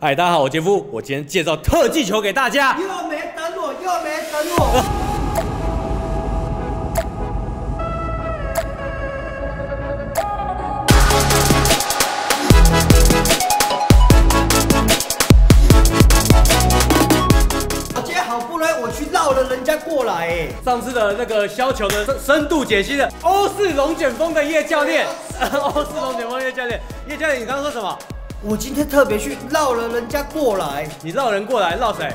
嗨，大家好，我杰夫，我今天介绍特技球给大家。又没等我，又没等我。我今天好不容易我去绕了人家过来，哎，上次的那个削球的深深度解析的欧式龙卷风的叶教练，欧式龙卷风叶教练，叶教练，你刚刚说什么？我今天特别去绕了人家过来。你绕人过来，绕谁？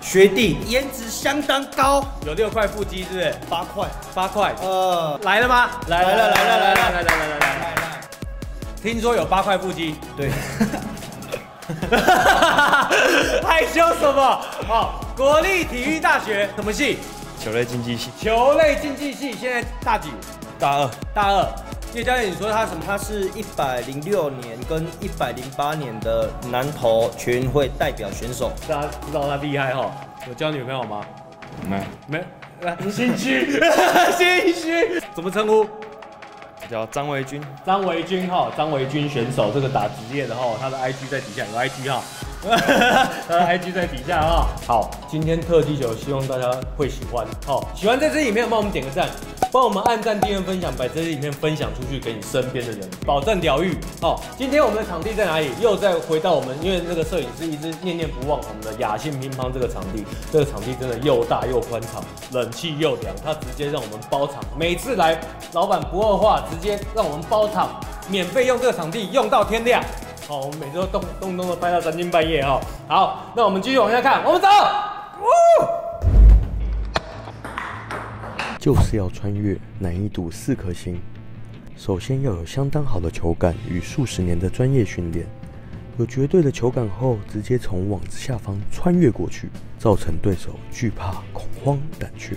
学弟颜值相当高，有六块腹肌，是不是？八块，八块，呃，来了吗？来来了来了来了来了来了来了。来来，听说有八块腹肌，对，害羞什么？好，国立体育大学什么系？球类竞技系球类竞技系，现在大几？大二，大二。叶教练，你说他什么？他是一百零六年跟一百零八年的南投全运会代表选手。大家知道他厉害哈？有交女朋友吗？没没，来心虚，心虚。怎么称呼？叫张维军，张维军哈，张维军选手，这个打职业的哈，他的 IG 在底下有 IG 哈，他的 IG 在底下哈。好，今天特技球，希望大家会喜欢。好，喜欢这支影片，帮我们点个赞，帮我们按赞、订阅、分享，把这支影片分享出去给你身边的人，保证疗愈。好，今天我们的场地在哪里？又再回到我们，因为那个摄影师一直念念不忘我们的雅兴乒乓这个场地，这个场地真的又大又宽敞，冷气又凉，他直接让我们包场，每次来老板不二话，直接让我们包场，免费用这个场地用到天亮。好，我们每次都动动动的拍到三更半夜哈。好，那我们继续往下看，我们走。就是要穿越，难易度四颗星。首先要有相当好的球感与数十年的专业训练，有绝对的球感后，直接从网子下方穿越过去，造成对手惧怕、恐慌、胆怯。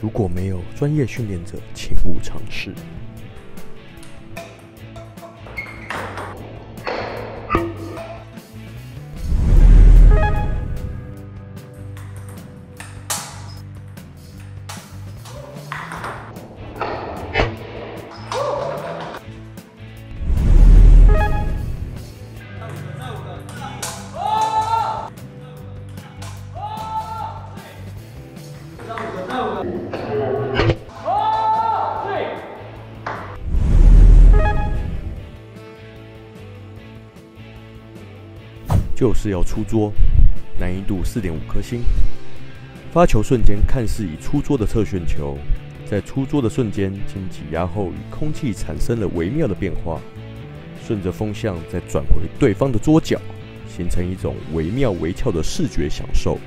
如果没有专业训练者，请勿尝试。是要出桌，难易度四点五颗星。发球瞬间看似已出桌的侧旋球，在出桌的瞬间经挤压后与空气产生了微妙的变化，顺着风向再转回对方的桌角，形成一种惟妙惟肖的视觉享受。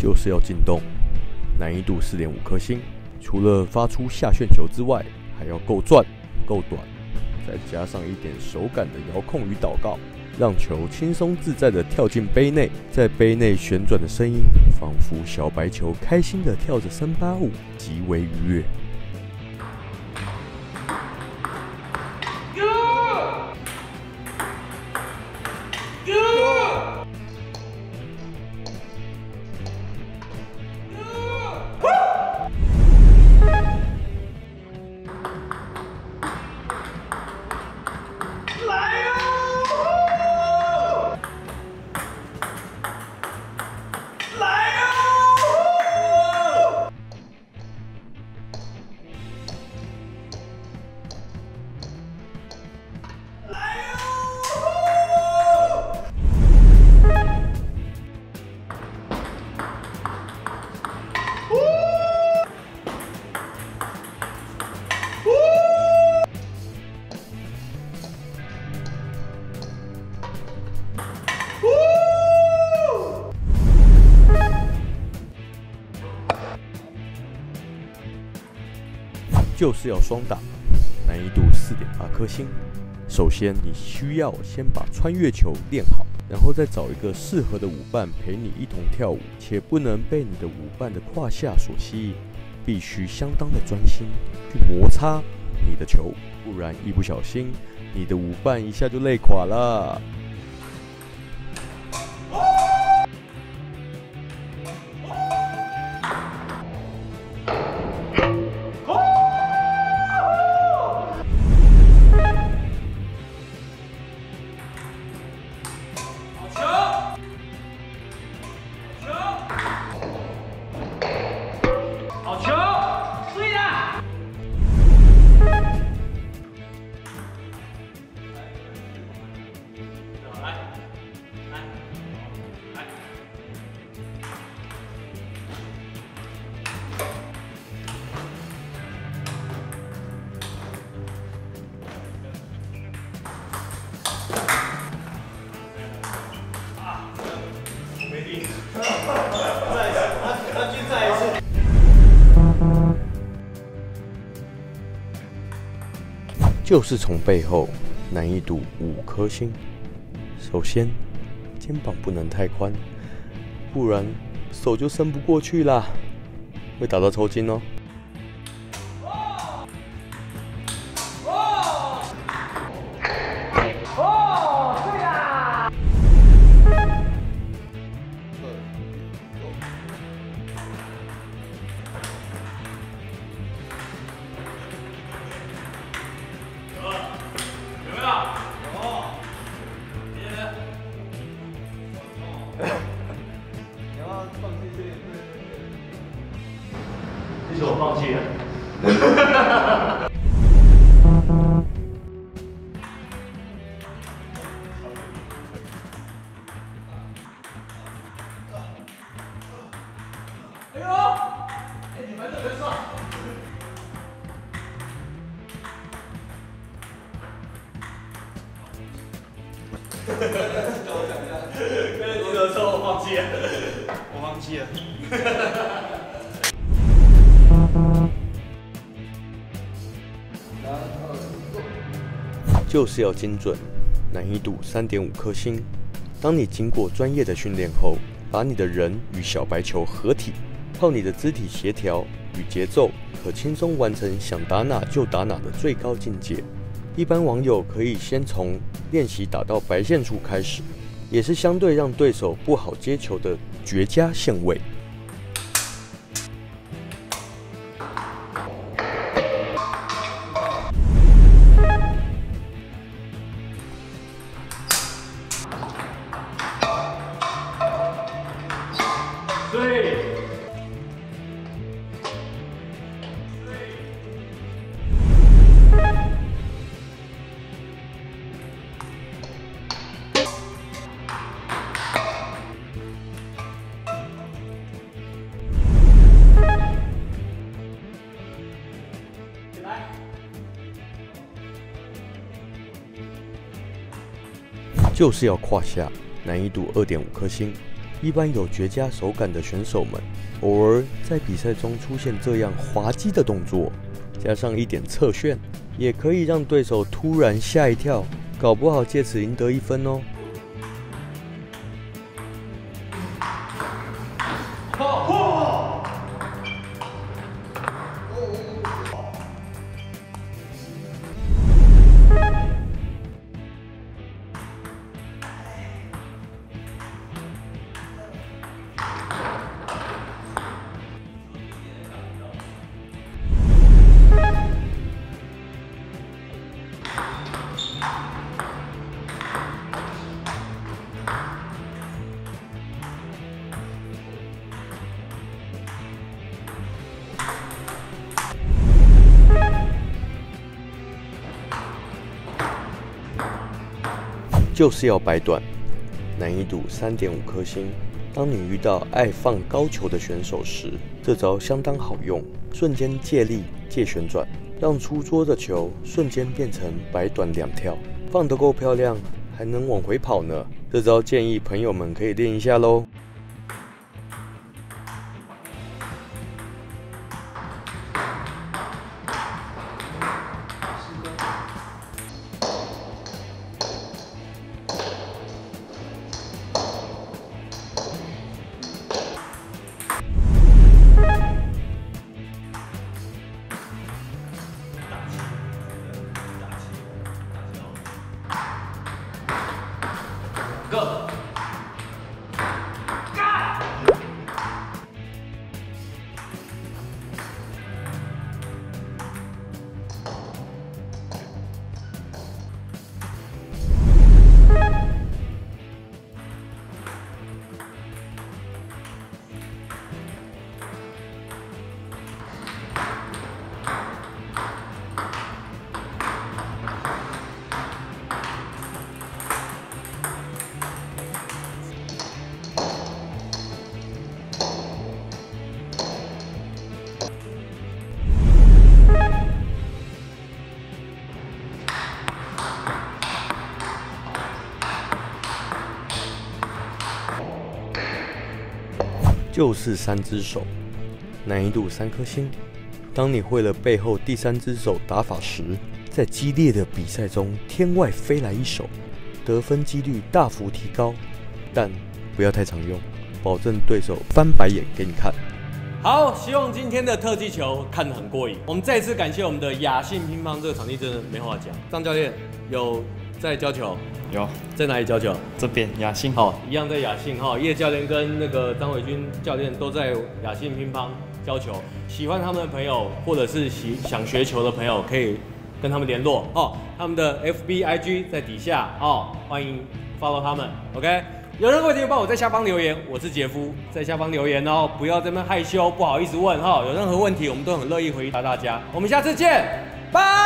就是要进洞，难易度四点五颗星。除了发出下旋球之外，还要够转、够短，再加上一点手感的遥控与祷告，让球轻松自在地跳进杯内，在杯内旋转的声音，仿佛小白球开心地跳着三八舞，极为愉悦。就是要双打，难易度四点八颗星。首先，你需要先把穿越球练好，然后再找一个适合的舞伴陪你一同跳舞，且不能被你的舞伴的胯下所吸引，必须相当的专心去摩擦你的球，不然一不小心，你的舞伴一下就累垮了。就是从背后，难易度五颗星。首先，肩膀不能太宽，不然手就伸不过去啦，会打到抽筋哦。我忘记了。就是要精准，难易度三点五颗星。当你经过专业的训练后，把你的人与小白球合体，靠你的肢体协调与节奏，可轻松完成想打哪就打哪的最高境界。一般网友可以先从练习打到白线处开始，也是相对让对手不好接球的绝佳线位。就是要胯下，难易度二点五颗星。一般有绝佳手感的选手们，偶尔在比赛中出现这样滑稽的动作，加上一点侧旋，也可以让对手突然吓一跳，搞不好借此赢得一分哦。就是要摆短，难易度三点五颗星。当你遇到爱放高球的选手时，这招相当好用，瞬间借力借旋转，让出桌的球瞬间变成摆短两跳，放得够漂亮，还能往回跑呢。这招建议朋友们可以练一下喽。就是三只手，难易度三颗星。当你会了背后第三只手打法时，在激烈的比赛中天外飞来一手，得分几率大幅提高，但不要太常用，保证对手翻白眼给你看。好，希望今天的特技球看得很过瘾。我们再次感谢我们的雅信乒乓这个场地，真的没话讲。张教练有在教球，有在哪里教球？这边雅信好，一样在雅信哈。叶教练跟那个张伟军教练都在雅信乒乓教球。喜欢他们的朋友，或者是喜想学球的朋友，可以跟他们联络哦。他们的 FB、IG 在底下哦，欢迎 follow 他们。OK，有任何问题帮我在下方留言，我是杰夫，在下方留言哦，不要这么害羞，不好意思问哈。有任何问题，我们都很乐意回答大家。我们下次见，拜。